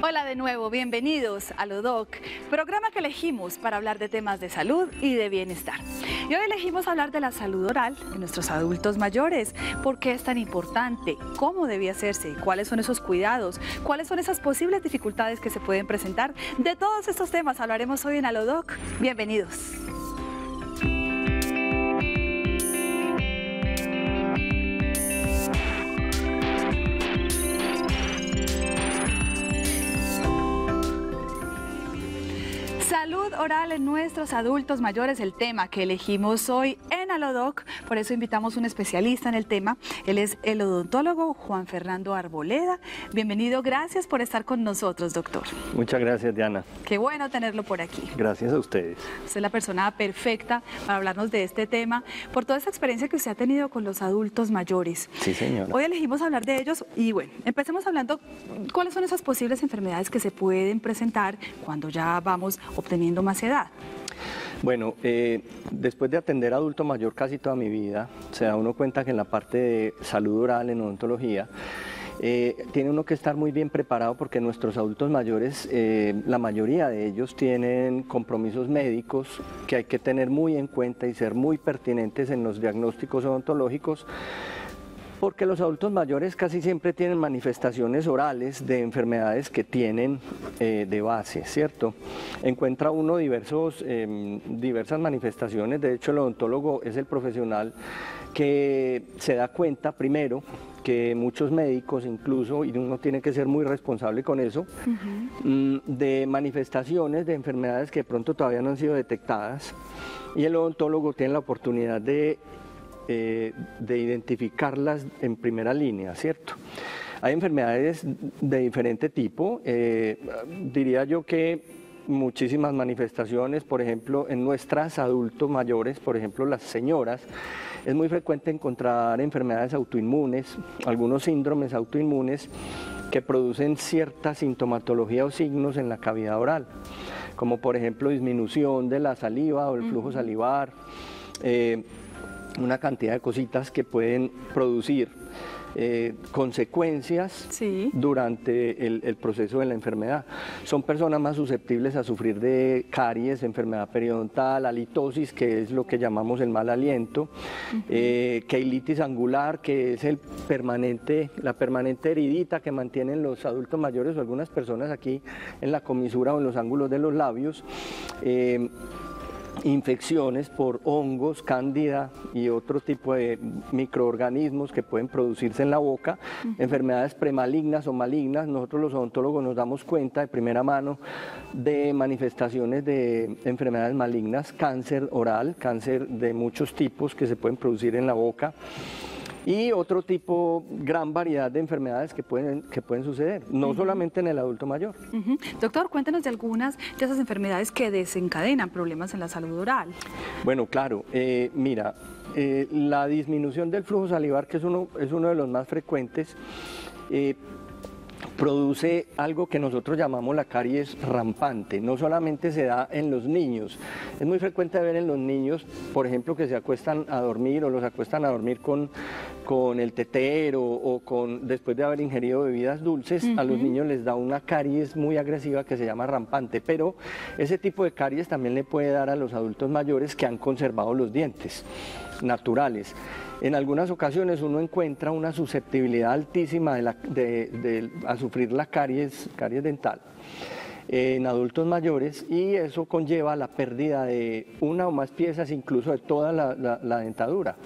Hola de nuevo, bienvenidos a Lodoc, programa que elegimos para hablar de temas de salud y de bienestar. Y hoy elegimos hablar de la salud oral en nuestros adultos mayores. ¿Por qué es tan importante? ¿Cómo debía hacerse? ¿Cuáles son esos cuidados? ¿Cuáles son esas posibles dificultades que se pueden presentar? De todos estos temas hablaremos hoy en Alodoc. Bienvenidos. Salud oral en nuestros adultos mayores, el tema que elegimos hoy en Alodoc. Por eso invitamos un especialista en el tema. Él es el odontólogo Juan Fernando Arboleda. Bienvenido, gracias por estar con nosotros, doctor. Muchas gracias, Diana. Qué bueno tenerlo por aquí. Gracias a ustedes. Usted es la persona perfecta para hablarnos de este tema, por toda esa experiencia que usted ha tenido con los adultos mayores. Sí, señora. Hoy elegimos hablar de ellos y bueno, empecemos hablando cuáles son esas posibles enfermedades que se pueden presentar cuando ya vamos obteniendo más edad. Bueno, eh, después de atender adulto mayor casi toda mi vida, se da uno cuenta que en la parte de salud oral, en odontología, eh, tiene uno que estar muy bien preparado porque nuestros adultos mayores, eh, la mayoría de ellos tienen compromisos médicos que hay que tener muy en cuenta y ser muy pertinentes en los diagnósticos odontológicos porque los adultos mayores casi siempre tienen manifestaciones orales de enfermedades que tienen eh, de base, ¿cierto? Encuentra uno diversos, em, diversas manifestaciones, de hecho el odontólogo es el profesional que se da cuenta primero que muchos médicos incluso, y uno tiene que ser muy responsable con eso, mm, de manifestaciones de enfermedades que de pronto todavía no han sido detectadas, y el odontólogo tiene la oportunidad de eh, de identificarlas en primera línea, ¿cierto? Hay enfermedades de diferente tipo, eh, diría yo que muchísimas manifestaciones, por ejemplo, en nuestras adultos mayores, por ejemplo, las señoras, es muy frecuente encontrar enfermedades autoinmunes, algunos síndromes autoinmunes que producen cierta sintomatología o signos en la cavidad oral, como por ejemplo disminución de la saliva o el flujo salivar, eh, una cantidad de cositas que pueden producir eh, consecuencias durante el, proceso de la enfermedad. Son personas más susceptibles a sufrir de caries, enfermedad periodontal, halitosis, que es lo que llamamos el mal aliento, eh, keilitis angular, que es el permanente, la permanente heridita que mantienen los adultos mayores o algunas personas aquí en la comisura o en los ángulos de los labios. Eh, infecciones por hongos, cándida y otro tipo de microorganismos que pueden producirse en la boca, enfermedades premalignas o malignas. Nosotros los odontólogos nos damos cuenta de primera mano de manifestaciones de enfermedades malignas, cáncer oral, cáncer de muchos tipos que se pueden producir en la boca y otro tipo, gran variedad de enfermedades que pueden, que pueden suceder, no solamente en el adulto mayor. Doctor, cuéntenos de algunas de esas enfermedades que desencadenan problemas en la salud oral. Bueno, claro, eh, mira, eh, la disminución del flujo salivar, que es uno, es uno de los más frecuentes, eh, produce algo que nosotros llamamos la caries rampante. No solamente se da en los niños, es muy frecuente ver en los niños, por ejemplo, que se acuestan a dormir o los acuestan a dormir con, con el tetero o con, después de haber ingerido bebidas dulces, a los niños les da una caries muy agresiva que se llama rampante, pero ese tipo de caries también le puede dar a los adultos mayores que han conservado los dientes naturales. En algunas ocasiones uno encuentra una susceptibilidad altísima a sufrir la caries, caries dental en adultos mayores y eso conlleva la pérdida de una o más piezas, incluso de toda la dentadura.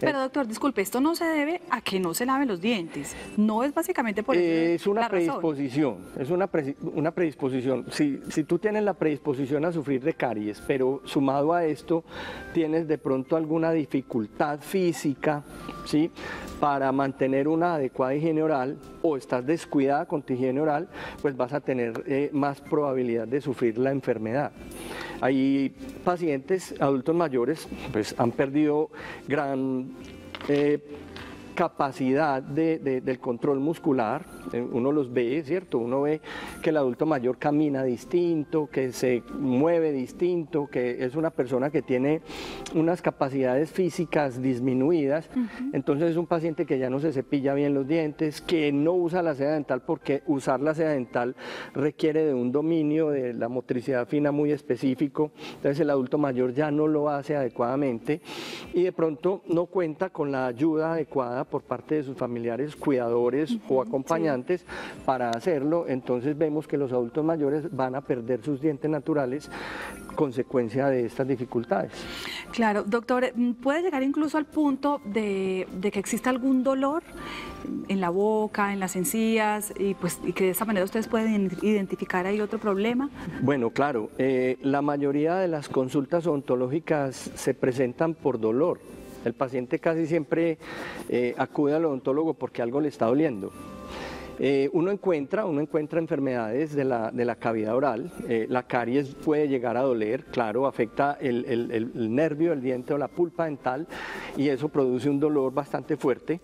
Pero doctor, disculpe, esto no se debe a que no se laven los dientes. No es básicamente por eso. Es una predisposición, es una, una predisposición. Si, si tú tienes la predisposición a sufrir de caries, pero sumado a esto tienes de pronto alguna dificultad física, ¿sí? para mantener una adecuada higiene oral o estás descuidada con tu higiene oral, pues vas a tener eh, más probabilidad de sufrir la enfermedad. Hay pacientes, adultos mayores, pues han perdido gran... Eh, capacidad del control muscular, eh, uno los ve, ¿cierto? Uno ve que el adulto mayor camina distinto, que se mueve distinto, que es una persona que tiene unas capacidades físicas disminuidas, entonces es un paciente que ya no se cepilla bien los dientes, que no usa la seda dental porque usar la seda dental requiere de un dominio de la motricidad fina muy específico, entonces el adulto mayor ya no lo hace adecuadamente y de pronto no cuenta con la ayuda adecuada por parte de sus familiares, cuidadores o acompañantes para hacerlo, entonces vemos que los adultos mayores van a perder sus dientes naturales consecuencia de estas dificultades. Claro, doctor, ¿puede llegar incluso al punto de, que exista algún dolor en la boca, en las encías, y, pues, y que de esa manera ustedes pueden identificar ahí otro problema? Bueno, claro, eh, la mayoría de las consultas odontológicas se presentan por dolor. El paciente casi siempre eh, acude al odontólogo porque algo le está doliendo. Eh, uno, encuentra, uno encuentra enfermedades de la, de la cavidad oral, eh, la caries puede llegar a doler, claro, afecta el, el, nervio del diente o la pulpa dental y eso produce un dolor bastante fuerte.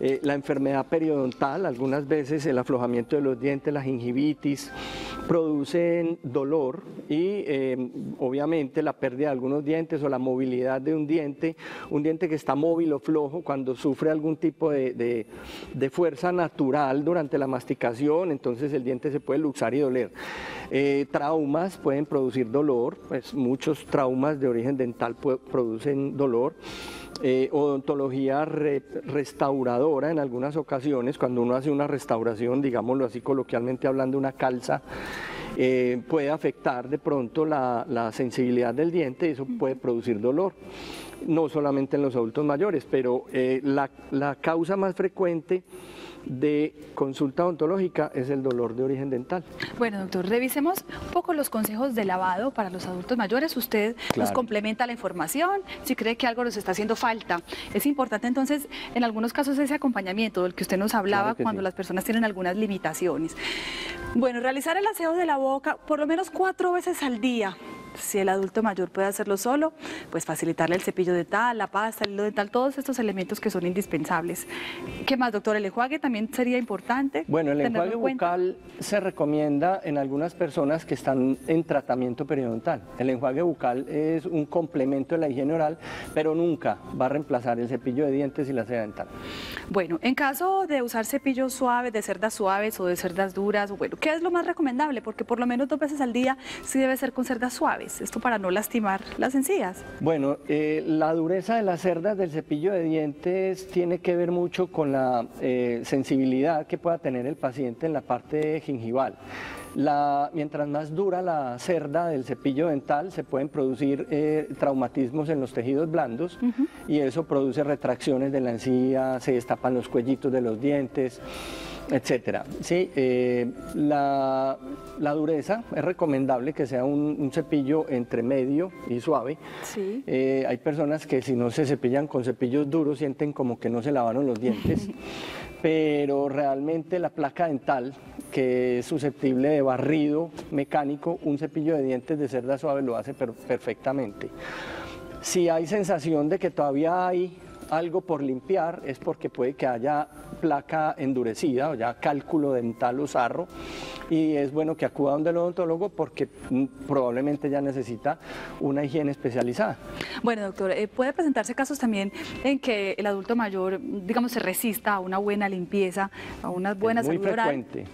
Eh, la enfermedad periodontal, algunas veces el aflojamiento de los dientes, la gingivitis, producen dolor y obviamente la pérdida de algunos dientes o la movilidad de un diente, un diente que está móvil o flojo cuando sufre algún tipo de, de fuerza natural durante la masticación, entonces el diente se puede luxar y doler. Eh, traumas pueden producir dolor, pues muchos traumas de origen dental producen dolor. Eh, odontología restauradora en algunas ocasiones, cuando uno hace una restauración, digámoslo así coloquialmente hablando, una calza, eh, puede afectar de pronto la, sensibilidad del diente y eso puede producir dolor no solamente en los adultos mayores, pero la, la, causa más frecuente de consulta odontológica es el dolor de origen dental. Bueno, doctor, revisemos un poco los consejos de lavado para los adultos mayores. Usted nos complementa la información si cree que algo nos está haciendo falta. Es importante entonces, en algunos casos, ese acompañamiento del que usted nos hablaba cuando las personas tienen algunas limitaciones. Bueno, realizar el aseo de la boca por lo menos cuatro veces al día si el adulto mayor puede hacerlo solo, pues facilitarle el cepillo dental, la pasta, el hilo dental, todos estos elementos que son indispensables. ¿Qué más, doctor? ¿El enjuague también sería importante? Bueno, el enjuague bucal se recomienda en algunas personas que están en tratamiento periodontal. El enjuague bucal es un complemento de la higiene oral, pero nunca va a reemplazar el cepillo de dientes y la seda dental. Bueno, en caso de usar cepillos suaves, de cerdas suaves o de cerdas duras, bueno, ¿qué es lo más recomendable? Porque por lo menos dos veces al día sí debe ser con cerdas suaves esto para no lastimar las encías. Bueno, eh, la dureza de las cerdas del cepillo de dientes tiene que ver mucho con la eh, sensibilidad que pueda tener el paciente en la parte gingival. La, mientras más dura la cerda del cepillo dental, se pueden producir eh, traumatismos en los tejidos blandos y eso produce retracciones de la encía, se destapan los cuellitos de los dientes etcétera. Sí, eh, la, dureza es recomendable que sea un, cepillo entre medio y suave. Sí. Eh, hay personas que si no se cepillan con cepillos duros sienten como que no se lavaron los dientes, pero realmente la placa dental, que es susceptible de barrido mecánico, un cepillo de dientes de cerda suave lo hace perfectamente. Si hay sensación de que todavía hay algo por limpiar es porque puede que haya placa endurecida o ya cálculo dental o sarro y es bueno que acuda a un odontólogo porque mm, probablemente ya necesita una higiene especializada. Bueno, doctor, eh, puede presentarse casos también en que el adulto mayor, digamos, se resista a una buena limpieza, a unas buenas muy frecuente.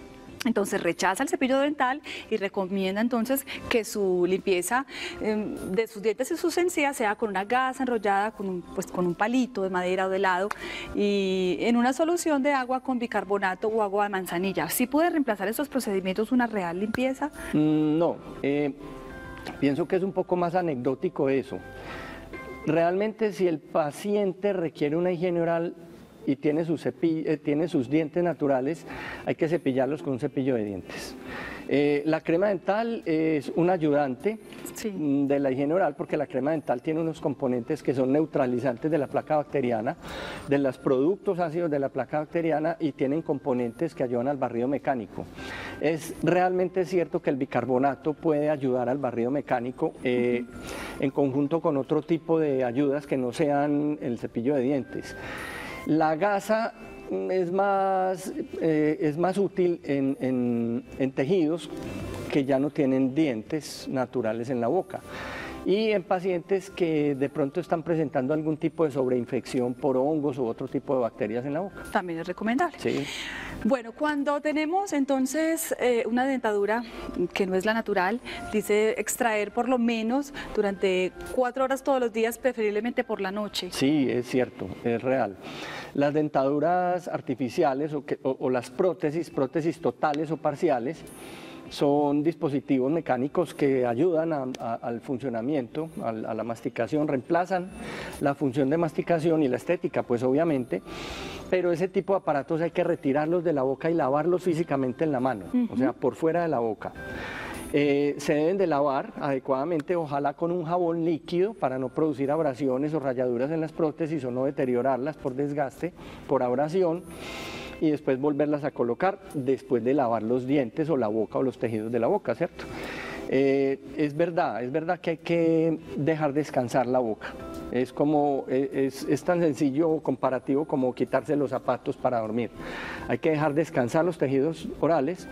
Entonces rechaza el cepillo dental y recomienda entonces que su limpieza em, de sus dientes y sus encías sea con una gasa enrollada con un, pues, con un palito de madera o de helado y en una solución de agua con bicarbonato o agua de manzanilla. ¿Sí puede reemplazar estos procedimientos una real limpieza? Mm, no, eh, pienso que es un poco más anecdótico eso. Realmente si el paciente requiere una higiene oral y tiene sus, eh, tiene sus dientes naturales, hay que cepillarlos con un cepillo de dientes. Eh, la crema dental es un ayudante mm, de la higiene oral porque la crema dental tiene unos componentes que son neutralizantes de la placa bacteriana, de los productos ácidos de la placa bacteriana y tienen componentes que ayudan al barrido mecánico. Es realmente cierto que el bicarbonato puede ayudar al barrido mecánico eh, en conjunto con otro tipo de ayudas que no sean el cepillo de dientes. La gasa es más, eh, es más útil en, en tejidos que ya no tienen dientes naturales en la boca y en pacientes que de pronto están presentando algún tipo de sobreinfección por hongos u otro tipo de bacterias en la boca. También es recomendable. Sí. Bueno, cuando tenemos entonces eh, una dentadura que no es la natural, dice extraer por lo menos durante cuatro horas todos los días, preferiblemente por la noche. Sí, es cierto, es real. Las dentaduras artificiales o, o las prótesis, prótesis totales o parciales, son dispositivos mecánicos que ayudan al funcionamiento, a, la masticación, reemplazan la función de masticación y la estética, pues obviamente, pero ese tipo de aparatos hay que retirarlos de la boca y lavarlos físicamente en la mano, o sea, por fuera de la boca. Eh, se deben de lavar adecuadamente, ojalá con un jabón líquido para no producir abrasiones o rayaduras en las prótesis o no deteriorarlas por desgaste, por abrasión y después volverlas a colocar después de lavar los dientes o la boca o los tejidos de la boca, ¿cierto? Eh, es verdad, es verdad que hay que dejar descansar la boca. Es como, e, es, tan sencillo comparativo como quitarse los zapatos para dormir. Hay que dejar descansar los tejidos orales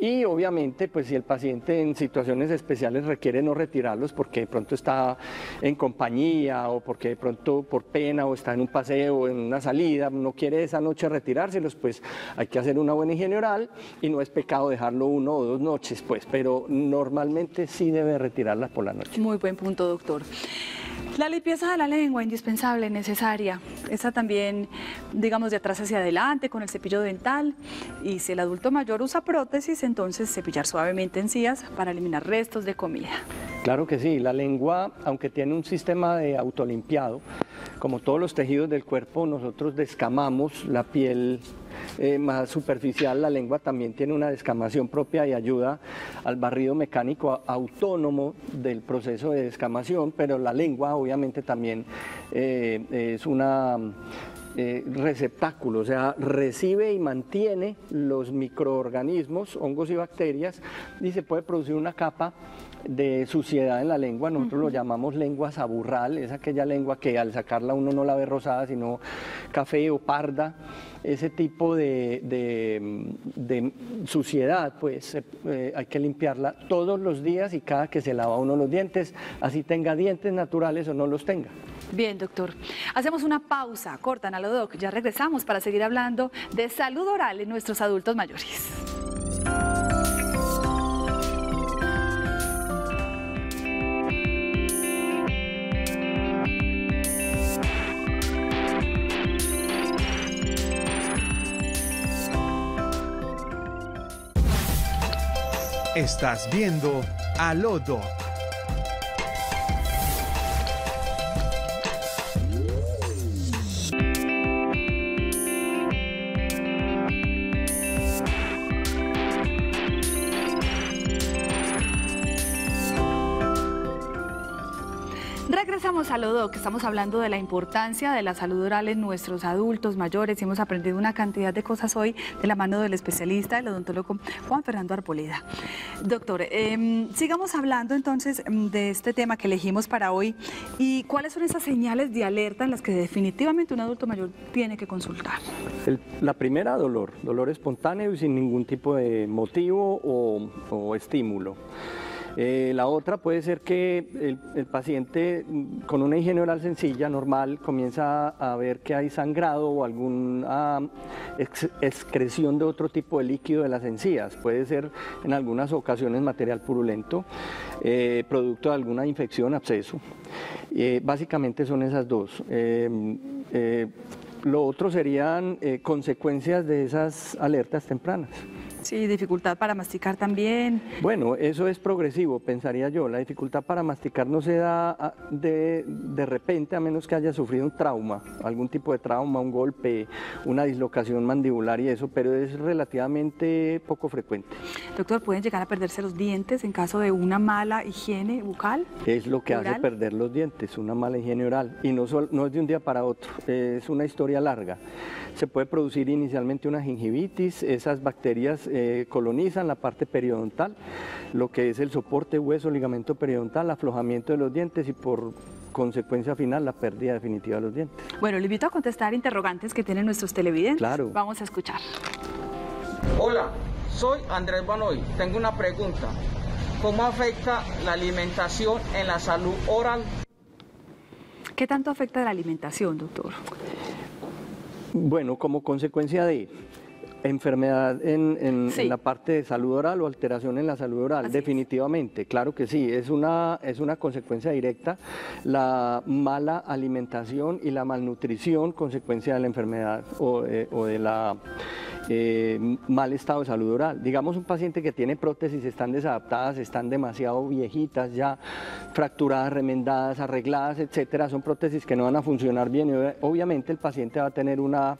y obviamente pues si el paciente en situaciones especiales requiere no retirarlos porque de pronto está en compañía o porque de pronto por pena o está en un paseo o en una salida, no quiere esa noche retirárselos, pues hay que hacer una buena higiene oral y no es pecado dejarlo uno o dos noches, pues, pero normalmente sí debe retirarlas por la noche. Muy buen punto, doctor. La limpieza de la lengua, indispensable, necesaria. Esa también, digamos, de atrás hacia adelante con el cepillo dental. Y si el adulto mayor usa prótesis, entonces cepillar suavemente encías para eliminar restos de comida. Claro que sí, la lengua, aunque tiene un sistema de autolimpiado, como todos los tejidos del cuerpo, nosotros descamamos la piel eh, más superficial, la lengua también tiene una descamación propia y ayuda al barrido mecánico autónomo del proceso de descamación, pero la lengua obviamente también eh, es una eh, receptáculo, o sea, recibe y mantiene los microorganismos, hongos y bacterias y se puede producir una capa de suciedad en la lengua, nosotros lo llamamos lengua saburral, es aquella lengua que al sacarla uno no la ve rosada, sino café o parda, ese tipo de, de, suciedad, pues eh, hay que limpiarla todos los días y cada que se lava uno los dientes, así tenga dientes naturales o no los tenga. Bien, doctor. Hacemos una pausa corta en doc. Ya regresamos para seguir hablando de salud oral en nuestros adultos mayores. Estás viendo a Lodo. Lodo, que estamos hablando de la importancia de la salud oral en nuestros adultos mayores y hemos aprendido una cantidad de cosas hoy de la mano del especialista, el odontólogo Juan Fernando Arboleda. Doctor, em, sigamos hablando entonces em, de este tema que elegimos para hoy y cuáles son esas señales de alerta en las que definitivamente un adulto mayor tiene que consultar. la primera, dolor, dolor espontáneo y sin ningún tipo de motivo o estímulo. Eh, la otra puede ser que el, paciente mm, con una higiene oral sencilla, normal, comienza a, ver que hay sangrado o alguna excreción de otro tipo de líquido de las encías. Puede ser en algunas ocasiones material purulento, eh, producto de alguna infección, absceso. Eh, básicamente son esas dos. lo otro serían consecuencias de esas alertas tempranas. Sí, dificultad para masticar también. Bueno, eso es progresivo, pensaría yo. La dificultad para masticar no se da ah, de, de repente a menos que haya sufrido un trauma, algún tipo de trauma, un golpe, una dislocación mandibular y eso, pero es relativamente poco frecuente. Doctor, ¿pueden llegar a perderse los dientes en caso de una mala higiene bucal? Es lo que hace perder los dientes, una mala higiene oral. Y no, no es de un día para otro, es una historia larga. Se puede producir inicialmente una gingivitis, esas bacterias eh, colonizan la parte periodontal, lo que es el soporte hueso, ligamento periodontal, aflojamiento de los dientes y por consecuencia final la pérdida definitiva de los dientes. Bueno, le invito a contestar interrogantes que tienen nuestros televidentes. Claro. Vamos a escuchar. Hola, soy Andrés Banoy. Tengo una pregunta. ¿Cómo afecta la alimentación en la salud oral? ¿Qué tanto afecta la alimentación, doctor? Bueno, como consecuencia de enfermedad en, en- Sí. en la parte de salud oral o alteración en la salud oral, Así es. definitivamente, claro que sí, es una, es una consecuencia directa la mala alimentación y la malnutrición consecuencia de la enfermedad o, eh, o de la eh, mal estado de salud oral. Digamos un paciente que tiene prótesis, están desadaptadas, están demasiado viejitas ya, fracturadas, remendadas, arregladas, etcétera, son prótesis que no van a funcionar bien y obvia- obviamente el paciente va a tener una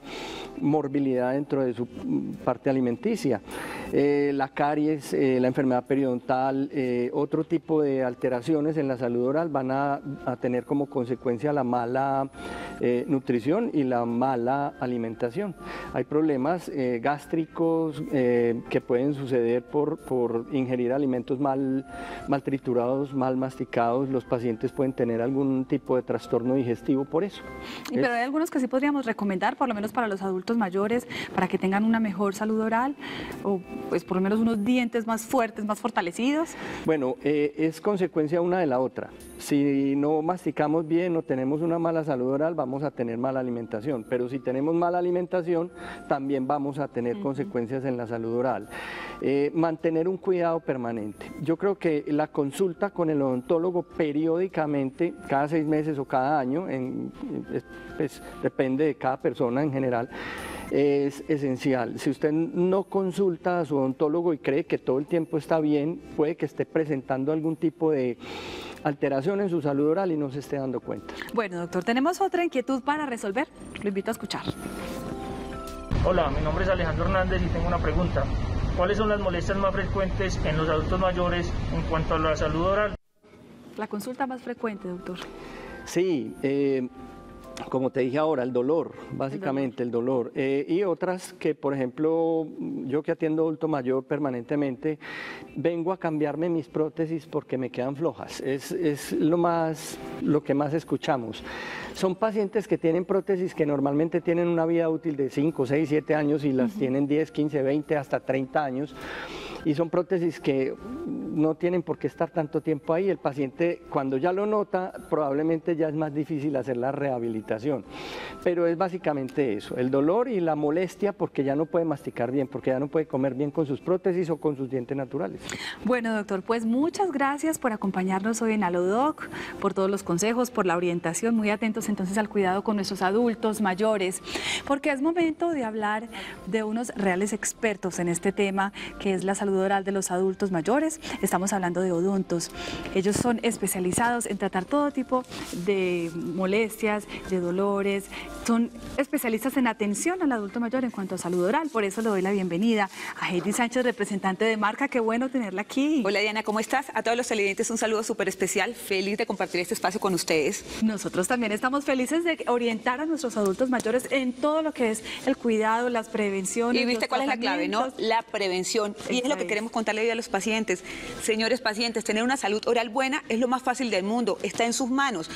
morbilidad dentro de su parte alimenticia. Eh, la caries, eh, la enfermedad periodontal, otro tipo de alteraciones en la salud oral van a, a tener como consecuencia la mala eh, nutrición y la mala alimentación. Hay problemas eh, gástricos eh, que pueden suceder por, por ingerir alimentos mal, mal triturados, mal masticados. Los pacientes pueden tener algún tipo de trastorno digestivo por eso. Y Pero hay algunos que sí podríamos recomendar, por lo menos para los adultos mayores, para que tengan una mejor salud oral o pues por lo menos unos dientes más fuertes, más fortalecidos. Bueno, es consecuencia una de la otra. Si no masticamos bien o tenemos una mala salud oral, vamos a tener mala alimentación. Pero si tenemos mala alimentación, también vamos a tener consecuencias en la salud oral. Eh, mantener un cuidado permanente. Yo creo que la consulta con el odontólogo periódicamente, cada seis meses o cada año, en- pues, depende de cada persona en general, es esencial. Si usted no consulta a su odontólogo y cree que todo el tiempo está bien, puede que esté presentando algún tipo de alteración en su salud oral y no se esté dando cuenta. Bueno, doctor, tenemos otra inquietud para resolver. Lo invito a escuchar. Hola, mi nombre es Alejandro Hernández y tengo una pregunta. ¿Cuáles son las molestias más frecuentes en los adultos mayores en cuanto a la salud oral? La consulta más frecuente, doctor. Sí, eh, como te dije ahora, el dolor, básicamente el dolor. Eh, y otras que, por ejemplo, yo que atiendo adulto mayor permanentemente, vengo a cambiarme mis prótesis porque me quedan flojas. Es, es lo, más, lo que más escuchamos. Son pacientes que tienen prótesis que normalmente tienen una vida útil de 5, 6, 7 años y las tienen 10, 15, 20, hasta 30 años. Y son prótesis que no tienen por qué estar tanto tiempo ahí. El paciente, cuando ya lo nota, probablemente ya es más difícil hacer la rehabilitación. Pero es básicamente eso, el dolor y la molestia porque ya no puede masticar bien, porque ya no puede comer bien con sus prótesis o con sus dientes naturales. Bueno, doctor, pues muchas gracias por acompañarnos hoy en Alodoc, por todos los consejos, por la orientación. Muy atentos entonces al cuidado con nuestros adultos mayores, porque es momento de hablar de unos reales expertos en este tema, que es la salud oral de los adultos mayores. Estamos hablando de odontos. Ellos son especializados en tratar todo tipo de molestias, de dolores. Son especialistas en atención al adulto mayor en cuanto a salud oral. Por eso le doy la bienvenida a Heidi Sánchez, representante de marca. Qué bueno tenerla aquí. Hola Diana, ¿cómo estás? A todos los televidentes un saludo súper especial, feliz de compartir este espacio con ustedes. Nosotros también estamos felices de orientar a nuestros adultos mayores en todo lo que es el cuidado, las prevenciones. Y viste cuál es la clave, ¿no? La prevención. Y es lo que queremos contarle hoy a los pacientes. Señores pacientes, tener una salud oral buena es lo más fácil del mundo, está en sus manos.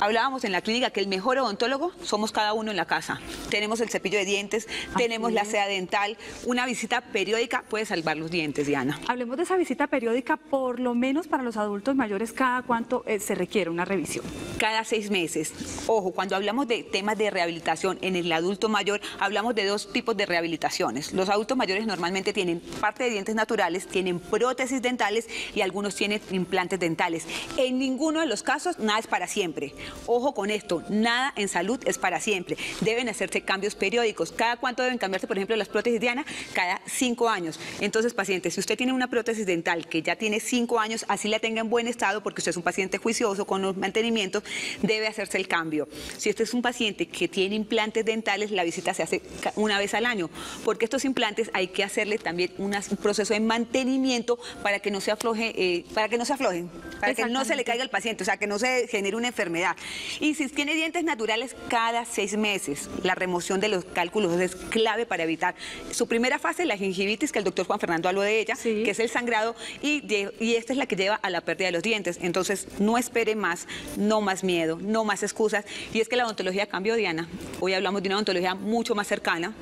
Hablábamos en la clínica que el mejor odontólogo somos cada uno en la casa. Tenemos el cepillo de dientes, tenemos la seda dental, una visita periódica puede salvar los dientes, Diana. Hablemos de esa visita periódica, por lo menos para los adultos mayores, cada cuánto eh, se requiere una revisión. cada seis meses. Ojo, cuando hablamos de temas de rehabilitación en el adulto mayor, hablamos de dos tipos de rehabilitaciones. Los adultos mayores normalmente tienen parte de dientes naturales, tienen prótesis dentales y algunos tienen implantes dentales. En ninguno de los casos nada es para siempre. Ojo con esto, nada en salud es para siempre. Deben hacerse cambios periódicos. ¿Cada cuánto deben cambiarse, por ejemplo, las prótesis Diana? Cada cinco años. Entonces, paciente, si usted tiene una prótesis dental que ya tiene cinco años, así la tenga en buen estado, porque usted es un paciente juicioso con los mantenimientos, debe hacerse el cambio. Si usted es un paciente que tiene implantes dentales, la visita se hace una vez al año, porque estos implantes hay que hacerle también un proceso de mantenimiento para que no se afloje, eh, para que no se aflojen, para que no se le caiga al paciente, o sea, que no se genere una enfermedad. Y si tiene dientes naturales, cada seis meses. La remoción de los cálculos es clave para evitar su primera fase, la gingivitis, que el doctor Juan Fernando habló de ella, que es el sangrado, y, y esta es la que lleva a la pérdida de los dientes. Entonces, no espere más, no más miedo, no más excusas. Y es que la odontología cambió, Diana. Hoy hablamos de una odontología mucho más cercana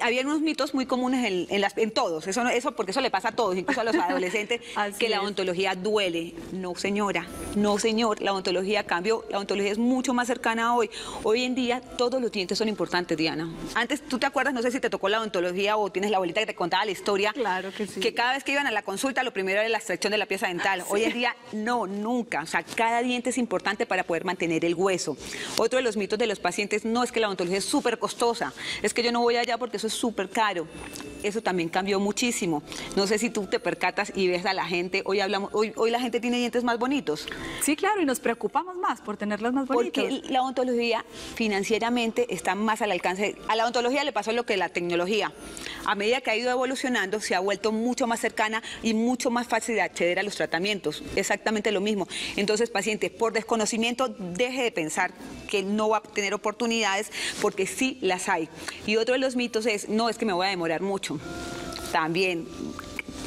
había unos mitos muy comunes en, las, en todos, eso, eso porque eso le pasa a todos, incluso a los adolescentes, que la odontología duele. No, señora, no, señor, la odontología cambió, la odontología es mucho más cercana hoy. Hoy en día todos los dientes son importantes, Diana. Antes, ¿tú te acuerdas? No sé si te tocó la odontología o tienes la abuelita que te contaba la historia. Claro que sí. Que cada vez que iban a la consulta, lo primero era la extracción de la pieza dental. Hoy en día, no, nunca. O sea, cada diente es importante para poder mantener el hueso. Otro de los mitos de los pacientes no es que la odontología es súper costosa, es que yo no voy allá porque eso es súper caro. Eso también cambió muchísimo. No sé si tú te percatas y ves a la gente, hoy hablamos, hoy, hoy la gente tiene dientes más bonitos. Sí, claro, y nos preocupamos más por tenerlos más bonitos. Porque la odontología financieramente está más al alcance. A la odontología le pasó lo que la tecnología. A medida que ha ido evolucionando, se ha vuelto mucho más cercana y mucho más fácil de acceder a los tratamientos. Exactamente lo mismo. Entonces, paciente, por desconocimiento, deje de pensar que no va a tener oportunidades porque sí las hay. Y otro de los no, es que me voy a demorar mucho. También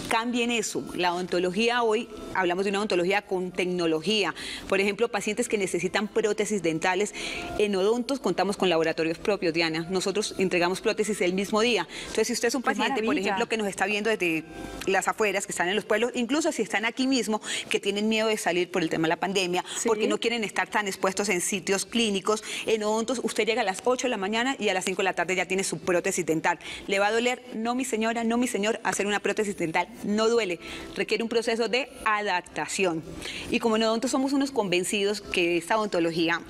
cambien eso. La odontología hoy, hablamos de una odontología con tecnología. Por ejemplo, pacientes que necesitan prótesis dentales. En odontos contamos con laboratorios propios, Diana. Nosotros entregamos prótesis el mismo día. Entonces, si usted es un paciente, por ejemplo, que nos está viendo desde las afueras, que están en los pueblos, incluso si están aquí mismo, que tienen miedo de salir por el tema de la pandemia, porque no quieren estar tan expuestos en sitios clínicos, en odontos, usted llega a las 8 de la mañana y a las 5 de la tarde ya tiene su prótesis dental. ¿Le va a doler? No, mi señora, no, mi señor, hacer una prótesis dental no duele, requiere un proceso de adaptación. Y como nosotros somos unos convencidos que esta odontología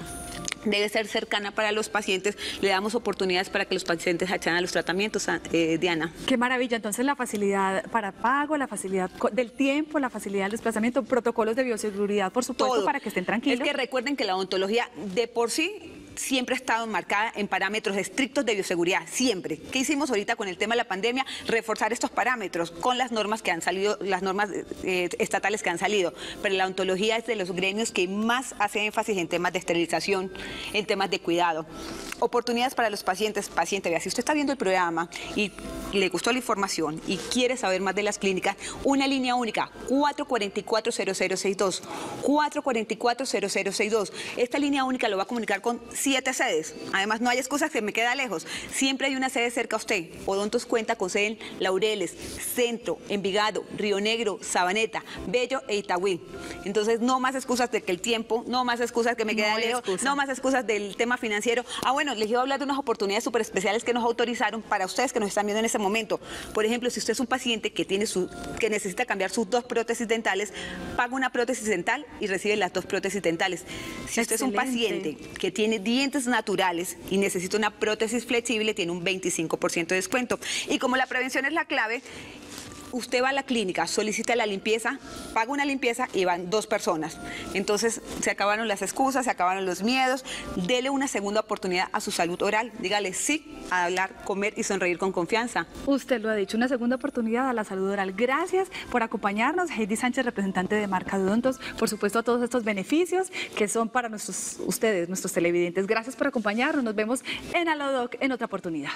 debe ser cercana para los pacientes, le damos oportunidades para que los pacientes accedan a los tratamientos, eh, Diana. Qué maravilla, entonces la facilidad para pago, la facilidad del tiempo, la facilidad del desplazamiento, protocolos de bioseguridad, por supuesto, para que estén tranquilos. Es que recuerden que la odontología de por sí siempre ha estado marcada en parámetros estrictos de bioseguridad, siempre. ¿Qué hicimos ahorita con el tema de la pandemia? Reforzar estos parámetros con las normas que han salido, las normas eh, estatales que han salido. Pero la ontología es de los gremios que más hace énfasis en temas de esterilización, en temas de cuidado. Oportunidades para los pacientes. Paciente, vea, si usted está viendo el programa y le gustó la información y quiere saber más de las clínicas, una línea única, 444-0062. 444-0062. Esta línea única lo va a comunicar con siete sedes. Además, no hay excusas que me queda lejos. Siempre hay una sede cerca a usted. Odontos cuenta con sede en Laureles, Centro, Envigado, Río Negro, Sabaneta, Bello e Itagüí. Entonces, no más excusas de que el tiempo, no más excusas que me queda lejos, no más excusas del tema financiero. Ah, bueno, les iba a hablar de unas oportunidades súper especiales que nos autorizaron para ustedes que nos están viendo en ese momento. Por ejemplo, si usted es un paciente que, tiene su, que necesita cambiar sus dos prótesis dentales, paga una prótesis dental y recibe las dos prótesis dentales. Si usted es un paciente que tiene dientes naturales y necesita una prótesis flexible, tiene un 25% de descuento. Y como la prevención es la clave, usted va a la clínica, solicita la limpieza, paga una limpieza y van dos personas. Entonces se acabaron las excusas, se acabaron los miedos. Dele una segunda oportunidad a su salud oral. Dígale sí a hablar, comer y sonreír con confianza. Usted lo ha dicho, una segunda oportunidad a la salud oral. Gracias por acompañarnos, Heidi Sánchez, representante de Marca Odontos. Por supuesto, a todos estos beneficios que son para nuestros, ustedes, nuestros televidentes. Gracias por acompañarnos. Nos vemos en Alodoc en otra oportunidad.